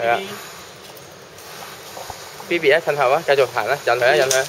係啊。B B 啊，褪後啊，繼續行啦，引佢啊，引佢。